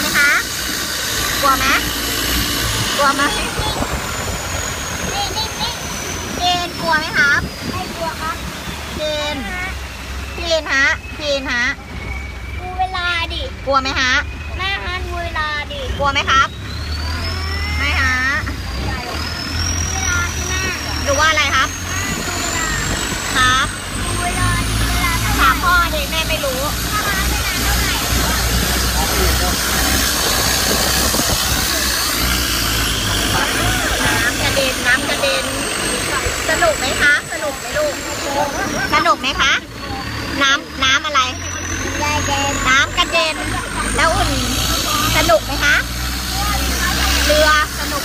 ไหมกลัวไหมนี่นี่นี่เจนกลัวไหมครับไม่กลัวครับเจนพี่เลนฮะพี่เลนฮะดูเวลาดิ กลัวไหมฮะ แม่ฮะดูเวลาดิ กลัวไหมครับ ไม่ฮะเวลาที่แม่ดูว่าอะไรครับดูเวลาครับ กไหมคะ สนุกไหมลูก สนุกไหมคะ น้ำน้ำอะไร น้ำกระเด็นแล้วอุ่น สนุกไหมคะ เรือสนุก